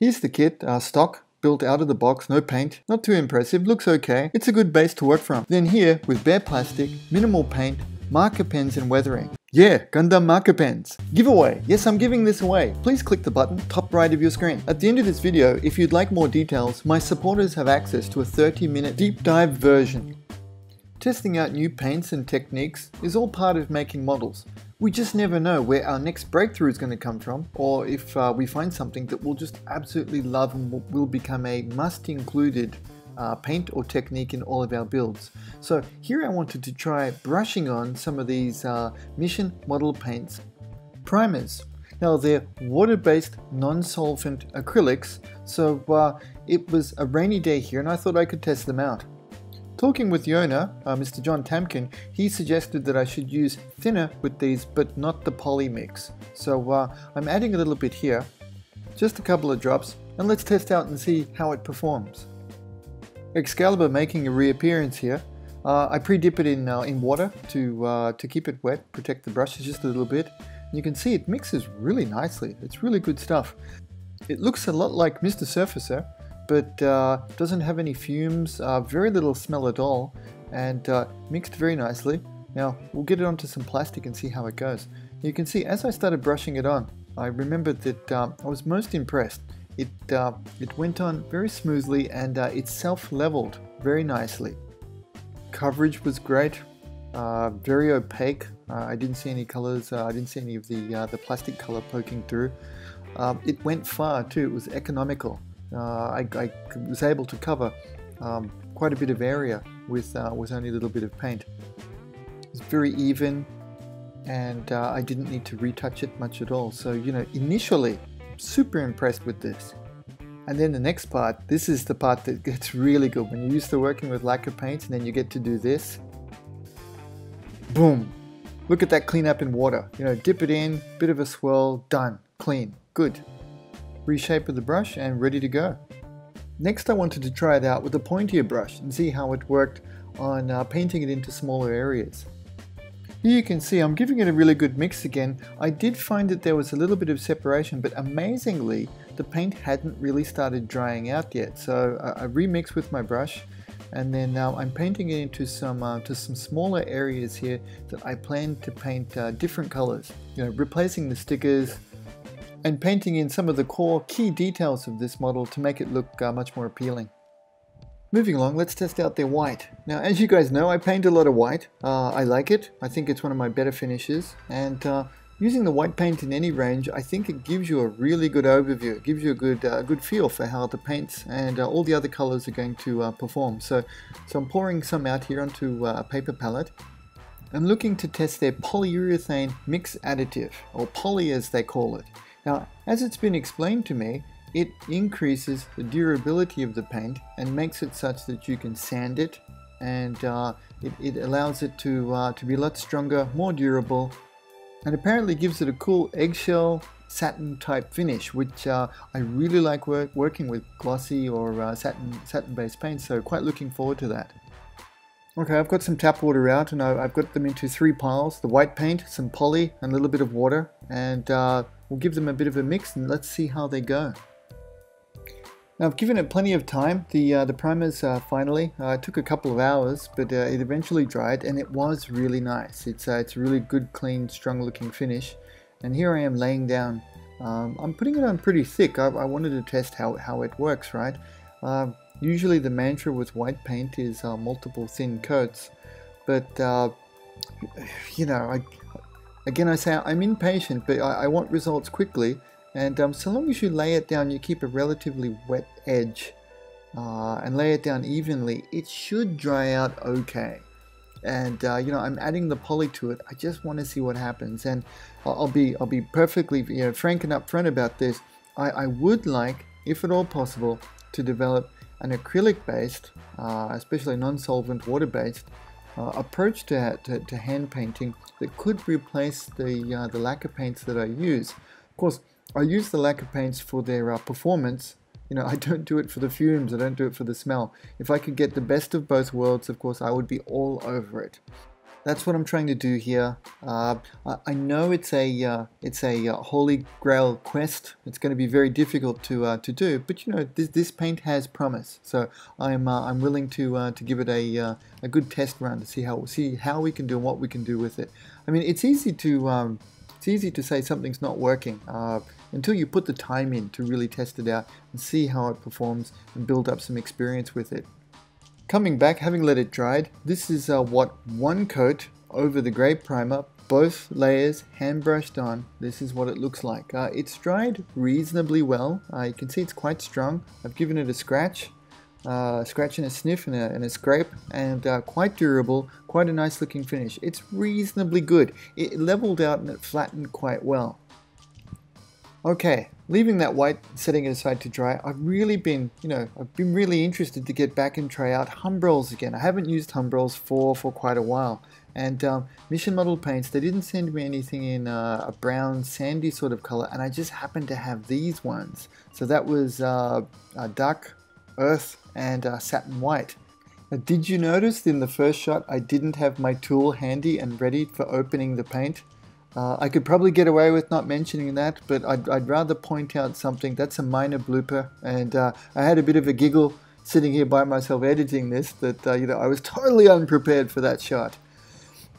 Here's the kit, our stock, built out of the box, no paint, not too impressive, looks okay. It's a good base to work from. Then here, with bare plastic, minimal paint, marker pens and weathering. Yeah, Gundam marker pens. Giveaway. Yes, I'm giving this away. Please click the button top right of your screen. At the end of this video, if you'd like more details, my supporters have access to a 30 minute deep dive version. Testing out new paints and techniques is all part of making models. We just never know where our next breakthrough is going to come from, or if uh, we find something that we'll just absolutely love and will become a must included uh, paint or technique in all of our builds. So here I wanted to try brushing on some of these uh, Mission Model Paints primers. Now they're water-based non-solvent acrylics, so uh, it was a rainy day here and I thought I could test them out. Talking with the owner, uh, Mr. John Tamkin, he suggested that I should use thinner with these but not the poly mix. So uh, I'm adding a little bit here, just a couple of drops, and let's test out and see how it performs. Excalibur making a reappearance here. Uh, I pre-dip it in, uh, in water to, uh, to keep it wet, protect the brushes just a little bit. You can see it mixes really nicely. It's really good stuff. It looks a lot like Mr. Surfacer, but uh, doesn't have any fumes, uh, very little smell at all, and uh, mixed very nicely. Now, we'll get it onto some plastic and see how it goes. You can see, as I started brushing it on, I remembered that I was most impressed it, uh, it went on very smoothly and uh, it self-leveled very nicely. Coverage was great, uh, very opaque. Uh, I didn't see any colors, uh, I didn't see any of the, uh, the plastic color poking through. Um, it went far too, it was economical. Uh, I, I, was able to cover um, quite a bit of area with, uh, with only a little bit of paint. It's very even and uh, I didn't need to retouch it much at all. So, you know, initially super impressed with this. And then the next part, this is the part that gets really good. When you're used to working with lacquer paints and then you get to do this. Boom. Look at that clean up in water. You know, dip it in, bit of a swirl, done. Clean. Good. Reshape of the brush and ready to go. Next I wanted to try it out with a pointier brush and see how it worked on uh, painting it into smaller areas. Here you can see I'm giving it a really good mix again. I did find that there was a little bit of separation, but amazingly, the paint hadn't really started drying out yet. So I, I remixed with my brush and then now I'm painting it into some uh, to some smaller areas here that I plan to paint uh, different colors. You know, replacing the stickers and painting in some of the core key details of this model to make it look uh, much more appealing. Moving along, let's test out their white. Now, as you guys know, I paint a lot of white. Uh, I like it. I think it's one of my better finishes. And uh, using the white paint in any range, I think it gives you a really good overview. It gives you a good uh, good feel for how the paints and uh, all the other colors are going to uh, perform. So, so I'm pouring some out here onto uh, a paper palette. I'm looking to test their polyurethane mix additive, or poly as they call it. Now, as it's been explained to me, it increases the durability of the paint and makes it such that you can sand it and uh, it, it, allows it to, uh, to be a lot stronger, more durable and apparently gives it a cool eggshell satin type finish which uh, I really like work, working with glossy or uh, satin, satin based paints so quite looking forward to that. Okay, I've got some tap water out and I've got them into three piles. The white paint, some poly, and a little bit of water. And uh, we'll give them a bit of a mix and let's see how they go. Now I've given it plenty of time. The uh, the primers uh, finally uh, took a couple of hours, but uh, it eventually dried, and it was really nice. It's uh, it's a really good, clean, strong-looking finish. And here I am laying down. Um, I'm putting it on pretty thick. I, I, wanted to test how how it works, right? Um, usually the mantra with white paint is uh, multiple thin coats, but you know, I, again I say I'm impatient, but I, I want results quickly. And um, so long as you lay it down, you keep a relatively wet edge uh, and lay it down evenly, it should dry out okay. And uh, you know, I'm adding the poly to it. I just want to see what happens, and I'll be I'll be perfectly you know, frank and upfront about this. I, I would like, if at all possible, to develop an acrylic-based, uh, especially non-solvent water-based uh, approach to, to, to, hand painting that could replace the uh, the lacquer paints that I use. Of course, I use the lacquer paints for their uh, performance. You know, I don't do it for the fumes, I don't do it for the smell. If I could get the best of both worlds, of course, I would be all over it. That's what I'm trying to do here. Uh, I know it's a uh, it's a uh, holy grail quest. It's going to be very difficult to uh, to do, but you know this this paint has promise. So I'm uh, I'm willing to uh, to give it a a good test run to see how see how we can do and what we can do with it. I mean, it's easy to um, it's easy to say something's not working until you put the time in to really test it out and see how it performs and build up some experience with it. Coming back, having let it dried, this is uh, what one coat over the grey primer, both layers hand brushed on, this is what it looks like. Uh, it's dried reasonably well, uh, you can see it's quite strong. I've given it a scratch, uh, scratch and a sniff and a, and a scrape and uh, quite durable, quite a nice looking finish. It's reasonably good. It leveled out and it flattened quite well. Okay, leaving that white, setting it aside to dry, I've really been, you know, I've been really interested to get back and try out Humbrols again. I haven't used Humbrols for, for quite a while. And um, Mission Model Paints, they didn't send me anything in uh, a brown sandy sort of color, and I just happened to have these ones. So that was uh, Dark Earth and uh, Satin White. Now, did you notice in the first shot I didn't have my tool handy and ready for opening the paint? Uh, I could probably get away with not mentioning that, but I'd, I'd rather point out something. That's a minor blooper, and uh, I had a bit of a giggle sitting here by myself editing this that uh, you know I was totally unprepared for that shot.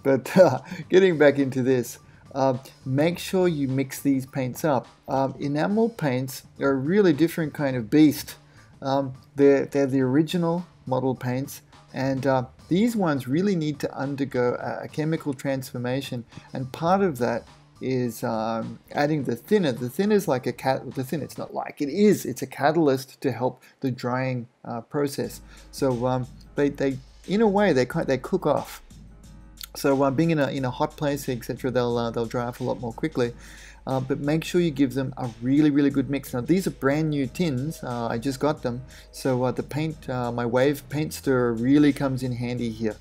But uh, getting back into this, uh, make sure you mix these paints up. Um, enamel paints are a really different kind of beast. Um, they're, they're the original model paints, and uh, these ones really need to undergo a, a chemical transformation, and part of that is um, adding the thinner. The thinner is like a cat. The thinner, it's not like it is. It's a catalyst to help the drying uh, process. So um, they, they, in a way, they they cook off. So uh, being in a in a hot place, etc., they'll uh, they'll dry off a lot more quickly. Uh, but make sure you give them a really really good mix. Now these are brand new tins, uh, I just got them, so uh, the paint, uh, my Wave paint stirrer really comes in handy here.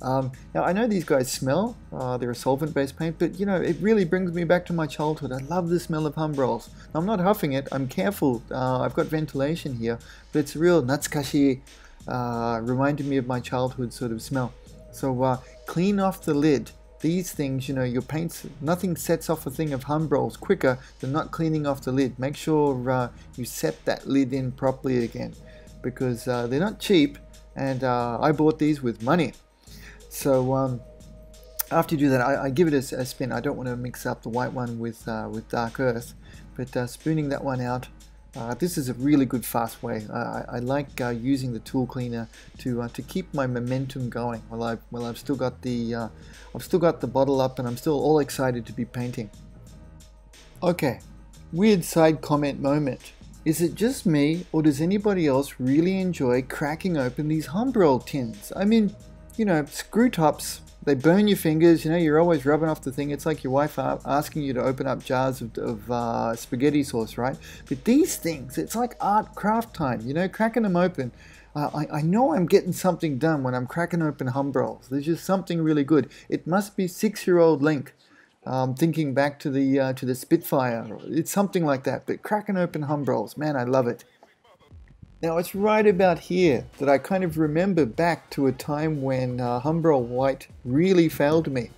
Um, now I know these guys smell, uh, they're a solvent based paint, but you know it really brings me back to my childhood. I love the smell of Humbrols. Now, I'm not huffing it, I'm careful, uh, I've got ventilation here, but it's real natsukashi, reminded me of my childhood sort of smell. So clean off the lid these things, you know, your paints, nothing sets off a thing of Humbrols quicker than not cleaning off the lid. Make sure uh, you set that lid in properly again because uh, they're not cheap and uh, I bought these with money. So um, after you do that, I, I give it a, a, spin. I don't want to mix up the white one with, uh, with Dark Earth, but uh, spooning that one out, uh, this is a really good fast way. I, I like uh, using the tool cleaner to uh, to keep my momentum going while I while I've still got the uh, I've still got the bottle up and I'm still all excited to be painting. Okay, weird side comment moment. Is it just me or does anybody else really enjoy cracking open these Humbrol tins? I mean, you know, screw tops they burn your fingers. You know, you're always rubbing off the thing. It's like your wife asking you to open up jars of, of uh, spaghetti sauce, right? But these things, it's like art craft time. You know, cracking them open. Uh, I, I know I'm getting something done when I'm cracking open Humbrols. There's just something really good. It must be six-year-old Linc. Um, thinking back to the uh, to the Spitfire, it's something like that. But cracking open Humbrols, man, I love it. Now it's right about here that I kind of remember back to a time when uh, Humbrol White really failed me.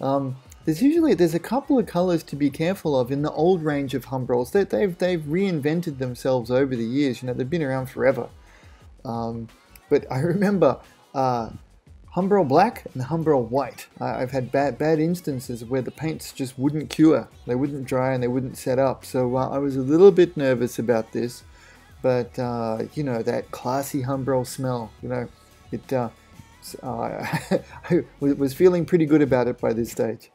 Um, there's usually there's a couple of colors to be careful of in the old range of Humbrols. They, they've they've reinvented themselves over the years. You know they've been around forever. Um, but I remember uh, Humbrol Black and Humbrol White. I've had bad bad instances where the paints just wouldn't cure. They wouldn't dry and they wouldn't set up. So uh, I was a little bit nervous about this but uh, you know that classy Humbrol smell. You know, it. Uh, uh, I was feeling pretty good about it by this stage.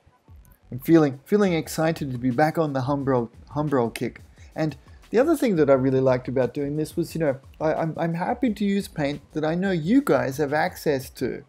I'm feeling feeling excited to be back on the Humbrol Humbrol kick. And the other thing that I really liked about doing this was, you know, I, I'm I'm happy to use paint that I know you guys have access to.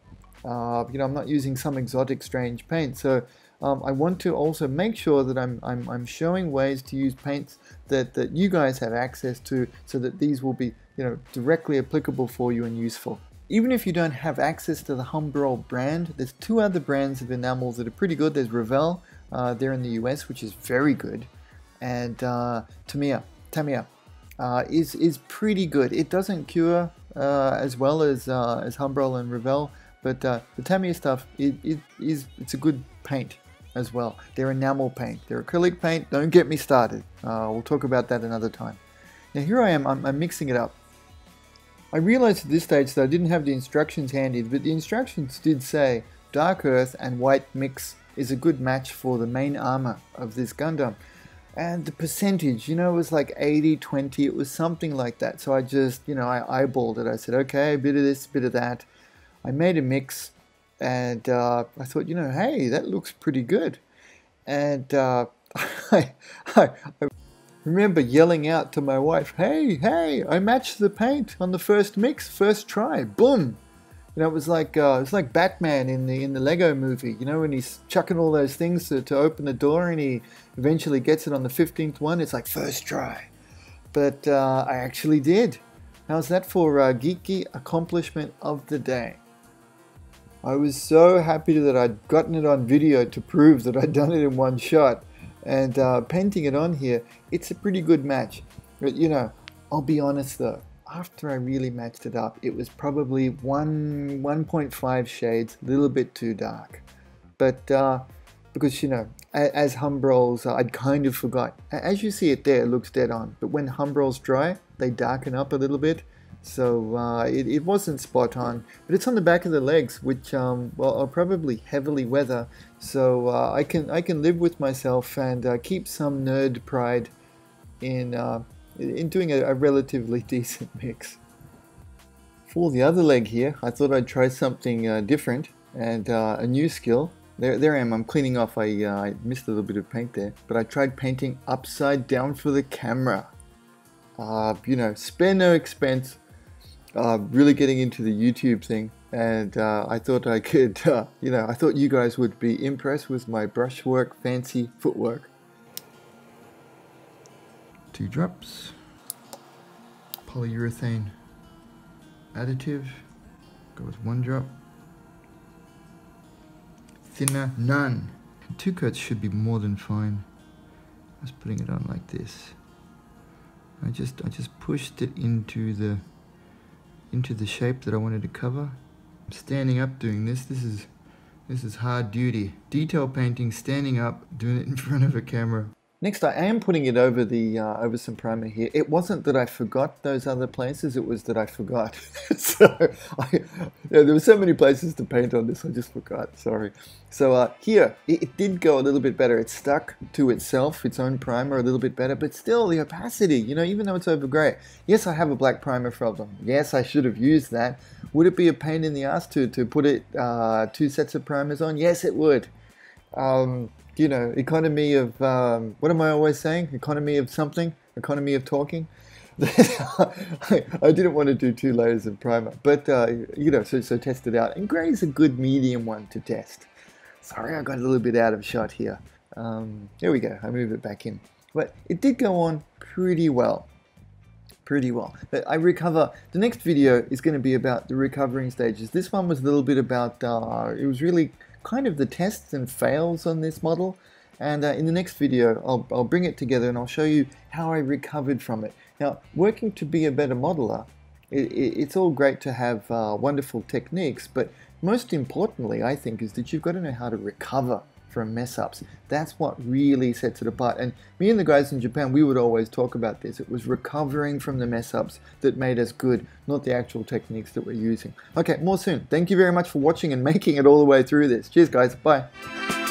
Uh, you know, I'm not using some exotic, strange paint, so um, I want to also make sure that I'm, I'm, I'm showing ways to use paints that, that you guys have access to so that these will be you know, directly applicable for you and useful. Even if you don't have access to the Humbrol brand, there's two other brands of enamels that are pretty good. There's Revell, uh, there in the US, which is very good, and uh, Tamiya, Tamiya uh, is is pretty good. It doesn't cure uh, as well as uh, as Humbrol and Revell, But uh, the Tamiya stuff it, it is it's a good paint as well. They're enamel paint. They're acrylic paint. Don't get me started. Uh, we'll talk about that another time. Now here I am. I'm, I'm mixing it up. I realized at this stage that I didn't have the instructions handy, but the instructions did say dark earth and white mix is a good match for the main armor of this Gundam. And the percentage, you know, it was like 80 20, it was something like that. So I just, you know, I eyeballed it. I said, okay, a bit of this, a bit of that. I made a mix and uh, I thought, you know, hey, that looks pretty good. And uh, I, I, I remember yelling out to my wife, hey, hey, I matched the paint on the first mix, first try, boom. You know, it was like uh, it's like Batman in the in the Lego movie. You know, when he's chucking all those things to, to open the door, and he eventually gets it on the fifteenth one. It's like first try, but uh, I actually did. How's that for uh, geeky accomplishment of the day? I was so happy that I'd gotten it on video to prove that I'd done it in one shot. And uh, painting it on here, it's a pretty good match. But you know, I'll be honest though, after I really matched it up, it was probably one 1.5 shades, a little bit too dark. But uh, because you know, as Humbrols, uh, I'd kind of forgot. As you see it there, it looks dead on. But when Humbrols dry, they darken up a little bit. So uh, it, it, wasn't spot on, but it's on the back of the legs, which um, well, are probably heavily weather. So uh, I can I can live with myself and uh, keep some nerd pride in uh, in doing a, a, relatively decent mix. For the other leg here, I thought I'd try something uh, different and uh, a new skill. There, there I am. I'm cleaning off. I, I missed a little bit of paint there, but I tried painting upside down for the camera. you know, spare no expense uh, really getting into the YouTube thing, and uh, I thought I could, uh, you know, I thought you guys would be impressed with my brushwork, fancy footwork. Two drops, polyurethane additive, goes one drop, thinner, none. Two coats should be more than fine. I was putting it on like this. I just I just pushed it into the into the shape that I wanted to cover. Standing up doing this, this is this is hard duty. Detail painting, standing up, doing it in front of a camera. Next, I am putting it over the uh, over some primer here. It wasn't that I forgot those other places; it was that I forgot. so I, yeah, there were so many places to paint on this, I just forgot. Sorry. So uh, here, it, it, did go a little bit better. It stuck to itself, its own primer, a little bit better, but still the opacity. You know, even though it's over gray. Yes, I have a black primer problem. Yes, I should have used that. Would it be a pain in the ass to to put it uh, two sets of primers on? Yes, it would. Um, you know, economy of, um, what am I always saying? Economy of something? Economy of talking? I didn't want to do two layers of primer, but, uh, you know, so, so test it out. And grey is a good medium one to test. Sorry, I got a little bit out of shot here. Um, there we go, I move it back in. But it did go on pretty well. Pretty well. But I recover, the next video is going to be about the recovering stages. This one was a little bit about, uh, it was really kind of the tests and fails on this model. And uh, in the next video, I'll, I'll bring it together and I'll show you how I recovered from it. Now, working to be a better modeler, it, it, it's all great to have uh, wonderful techniques, but most importantly, I think, is that you've got to know how to recover from mess ups. That's what really sets it apart. And me and the guys in Japan, we would always talk about this. It was recovering from the mess ups that made us good, not the actual techniques that we're using. Okay, more soon. Thank you very much for watching and making it all the way through this. Cheers, guys. Bye.